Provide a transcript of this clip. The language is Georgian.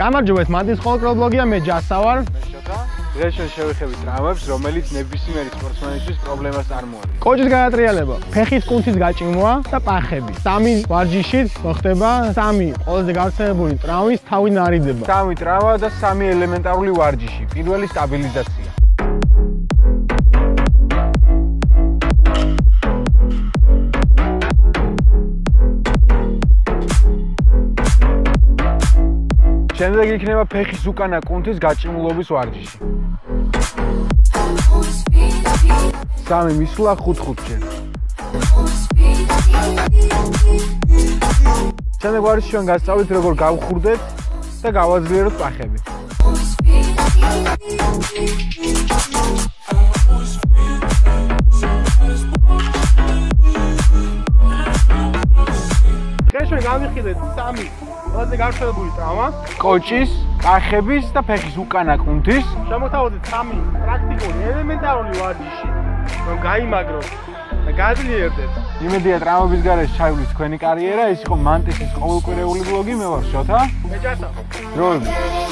გამარჯობა ეს მანდის ხოლმე ბლოგია მე ჯასა ვარ დღეს ჩვენ შევეხებით ტრამებს რომელიც ნებისმიერი სპორტსმენისთვის პრობლემას წარმოადგენს კოჭის განატრიალება ფეხის კუნთის გაჭიმვა და პახები. სამი ვარჯიშით მოხდება სამი ყველაზე გავრცელებული ტრამვის თავი ნარიდება. სამი ტრამა და სამი ელემენტარული ვარჯიში. პირველი სტაბილიზაცია შემდეგ იქნება ფეხის უკანა კუნთის გაჭიმულობის ვარჯიში. სამი მისვლა 5-5-ჯერ. შემდეგ ვარჯიში ჩვენ გასწავლით როგორ გავხურდეთ და გავაძლიეროთ პახები. დღეს ჩვენ გავიხილეთ სამი ყველაზე გავრცელებული ტრავმა კოჭის, კახების და ფეხის უკანა კუნთის. შემოთავაზეთ სამი პრაქტიკული ელემენტარული ვარჯიში, რომ გაიმაგროთ და გაძლიერდეთ. იმედია ტრავმების გარეშე ჩაივლის თქვენი კარიერა, ეს იყო მანტისის ყოველკვირეული ბლოგი, მე ვარ შოთა. მე ჯასა. დროებით.